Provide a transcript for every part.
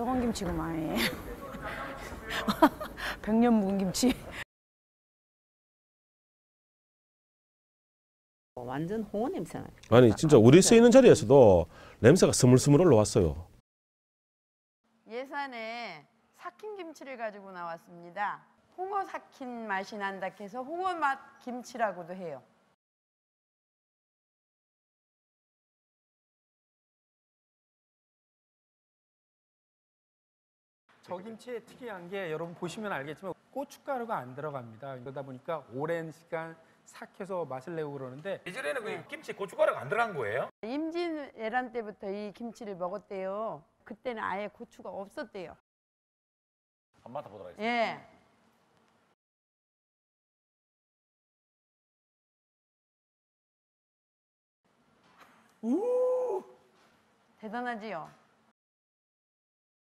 썩은 김치구만. 백년 묵은 김치. 완전 홍어 냄새나. 아니 진짜 우리 서 있는 자리에서도 냄새가 스물스물 올라왔어요. 예산에 삭힌 김치를 가지고 나왔습니다. 홍어 삭힌 맛이 난다 해서 홍어 맛 김치라고도 해요. 저 김치의 특이한 게 여러분 보시면 알겠지만 고춧가루가 안 들어갑니다. 그러다 보니까 오랜 시간 삭혀서 맛을 내고 그러는데 예전에는 그 김치 고춧가루가 안 들어간 거예요? 임진왜란 때부터 이 김치를 먹었대요. 그때는 아예 고추가 없었대요. 한 맡아보도록 하겠습니다. 예. 대단하지요.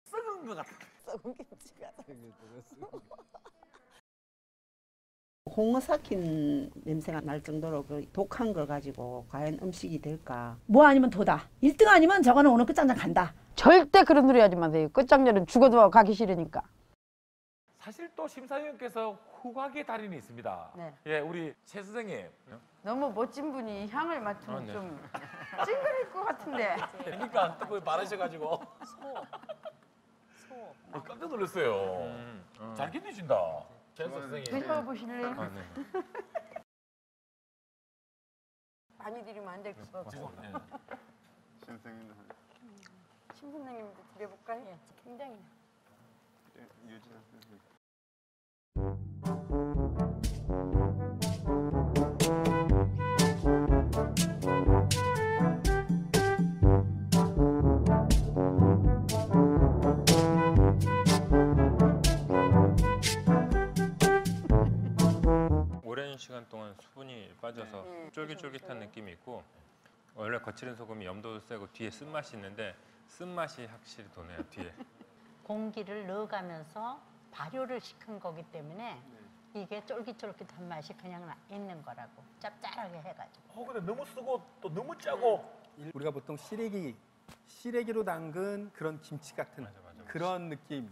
썩은 것 같아. 썩은 김치가. 홍어 삭힌 냄새가 날 정도로 그 독한 걸 가지고 과연 음식이 될까? 뭐 아니면 도다. 1등 아니면 저거는 오늘 끝장장 간다. 절대 그런 소리 하지 마세요. 끝장년은 죽어도 가기 싫으니까. 사실 또 심사위원께서 후각의 달인이 있습니다. 네. 예, 우리 최 선생님. 너무 멋진 분이 향을 맡으면 아, 네. 좀 찡그릴 것 같은데. 그러니까 또 바르셔가지고. 소. 소. 깜짝 놀랐어요. 잘 견디신다. 최 선생님. 드셔보실래요? 아, 네. 많이 드리면 안 될 것 같고. 네. 심 선생님도 드려볼까요? 예. 굉장히. 오랜 시간 동안 수분이 빠져서 네. 쫄깃쫄깃한 느낌이 있고 원래 거칠은 소금이 염도도 세고 뒤에 쓴맛이 있는데 쓴맛이 확실히 도네요 뒤에. 공기를 넣어가면서 발효를 시킨 거기 때문에 이게 쫄깃쫄깃한 맛이 그냥 나- 있는 거라고 짭짤하게 해가지고. 어, 근데 너무 쓰고 또 너무 짜고. 우리가 보통 시래기 시래기로 담근 그런 김치 같은 맞아, 맞아. 그런 느낌